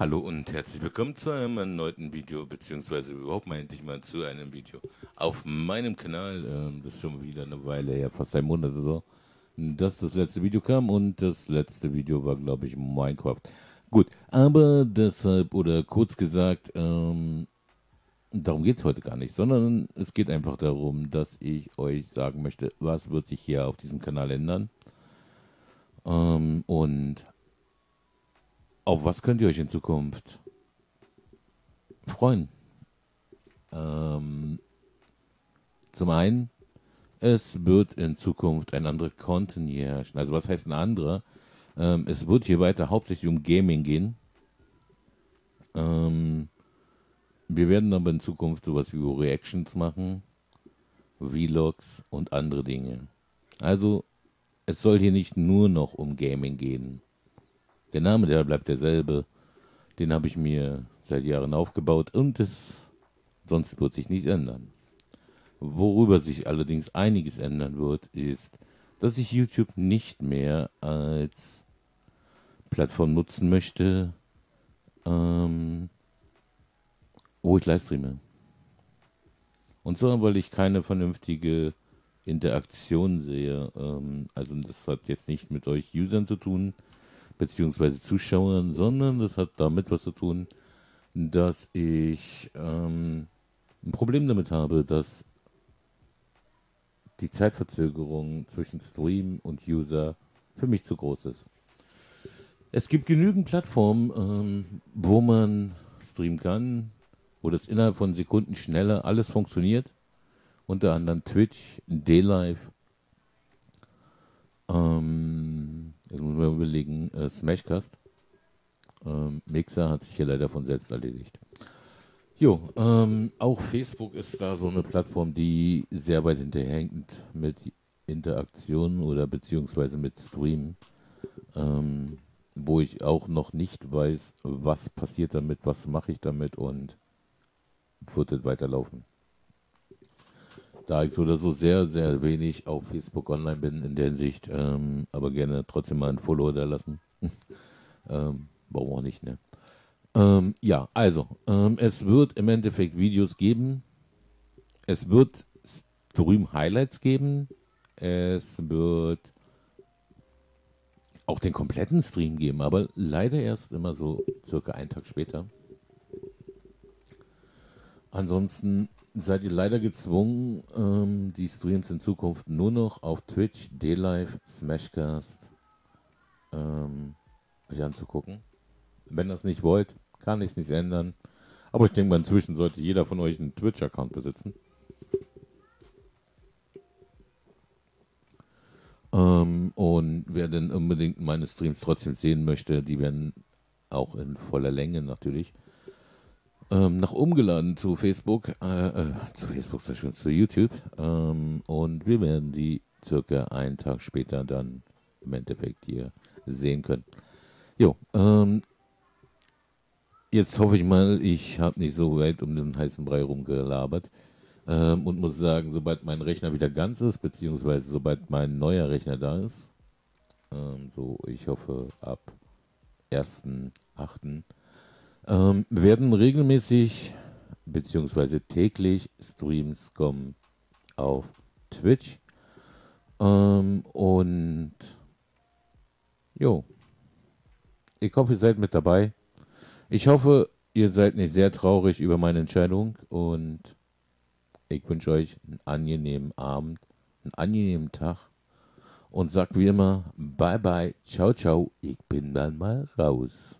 Hallo und herzlich willkommen zu einem erneuten Video, beziehungsweise überhaupt mal endlich mal zu einem Video auf meinem Kanal. Ähm, das ist schon wieder eine Weile her, fast ein Monat oder so, dass das letzte Video kam und das letzte Video war, glaube ich, Minecraft. Gut, aber deshalb, oder kurz gesagt, ähm, darum geht es heute gar nicht, sondern es geht einfach darum, dass ich euch sagen möchte, was wird sich hier auf diesem Kanal ändern. Ähm, und auf was könnt ihr euch in Zukunft freuen? Ähm, zum einen, es wird in Zukunft ein anderer Content hier herrschen. Also was heißt ein anderer? Ähm, es wird hier weiter hauptsächlich um Gaming gehen. Ähm, wir werden aber in Zukunft sowas wie Reactions machen, Vlogs und andere Dinge. Also es soll hier nicht nur noch um Gaming gehen. Der Name, der bleibt derselbe. Den habe ich mir seit Jahren aufgebaut und es sonst wird sich nichts ändern. Worüber sich allerdings einiges ändern wird, ist, dass ich YouTube nicht mehr als Plattform nutzen möchte, ähm, wo ich livestreame. Und so, weil ich keine vernünftige Interaktion sehe. Ähm, also das hat jetzt nicht mit euch Usern zu tun, beziehungsweise Zuschauern, sondern das hat damit was zu tun, dass ich ähm, ein Problem damit habe, dass die Zeitverzögerung zwischen Stream und User für mich zu groß ist. Es gibt genügend Plattformen, ähm, wo man streamen kann, wo das innerhalb von Sekunden schneller alles funktioniert. Unter anderem Twitch, D-Live, ähm, Jetzt muss man überlegen, äh, Smashcast. Ähm, Mixer hat sich hier leider von selbst erledigt. Jo, ähm, auch Facebook ist da so eine Plattform, die sehr weit hinterhängt mit Interaktionen oder beziehungsweise mit Stream, ähm, wo ich auch noch nicht weiß, was passiert damit, was mache ich damit und wird es weiterlaufen da ich so oder so sehr, sehr wenig auf Facebook online bin in der Hinsicht, ähm, aber gerne trotzdem mal ein Follow da lassen. ähm, warum auch nicht, ne? Ähm, ja, also, ähm, es wird im Endeffekt Videos geben. Es wird Stream-Highlights geben. Es wird auch den kompletten Stream geben, aber leider erst immer so circa einen Tag später. Ansonsten seid ihr leider gezwungen, ähm, die Streams in Zukunft nur noch auf Twitch, D-Live, Smashcast ähm, euch anzugucken. Wenn ihr das nicht wollt, kann ich es nicht ändern. Aber ich denke mal, inzwischen sollte jeder von euch einen Twitch-Account besitzen. Ähm, und wer denn unbedingt meine Streams trotzdem sehen möchte, die werden auch in voller Länge natürlich ähm, nach oben geladen zu Facebook, äh, äh, zu Facebook, zu YouTube. Ähm, und wir werden die circa einen Tag später dann im Endeffekt hier sehen können. Jo, ähm, jetzt hoffe ich mal, ich habe nicht so weit um den heißen Brei rumgelabert. Ähm, und muss sagen, sobald mein Rechner wieder ganz ist, beziehungsweise sobald mein neuer Rechner da ist, ähm, so ich hoffe ab 1.8 ähm, werden regelmäßig beziehungsweise täglich Streams kommen auf Twitch. Ähm, und jo, ich hoffe, ihr seid mit dabei. Ich hoffe, ihr seid nicht sehr traurig über meine Entscheidung und ich wünsche euch einen angenehmen Abend, einen angenehmen Tag und sag wie immer, bye bye, ciao, ciao, ich bin dann mal raus.